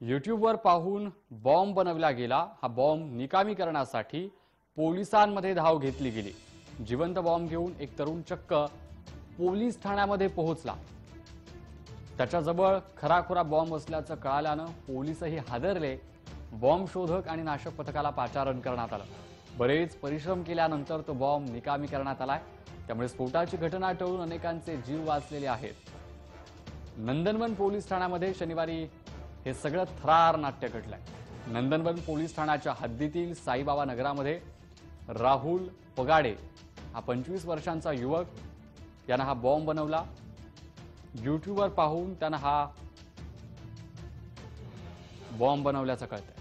यूट्यूबवर पाहून बॉम्ब बनवला गेला. हा बॉम्ब निकामी करण्यासाठी पोलिसांमध्ये धाव घेतली गेली. जिवंत बॉम्ब घेऊन एक तरुण चक्क पोलीस ठाण्यामध्ये पोहोचला. त्याच्याजवळ खराखुरा बॉम्ब असल्याचं कळाल्यानं पोलीसही हादरले. बॉम्ब शोधक आणि नाशक पथकाला पाचारण करण्यात आलं. बरेच परिश्रम केल्यानंतर तो बॉम्ब निकामी करण्यात आलाय. त्यामुळे स्फोटाची घटना टळून अनेकांचे जीव वाचलेले आहेत. नंदनवन पोलीस ठाण्यामध्ये शनिवारी हे सगळं थरार नाट्य घडलंय. नंदनवन पोलीस ठाण्याच्या हद्दीतील साईबाबा नगरामध्ये राहुल पगाडे हा पंचवीस वर्षांचा युवक यानं हा बॉम्ब बनवला. युट्यूबवर पाहून त्यानं हा बॉम्ब बनवल्याचं कळतंय.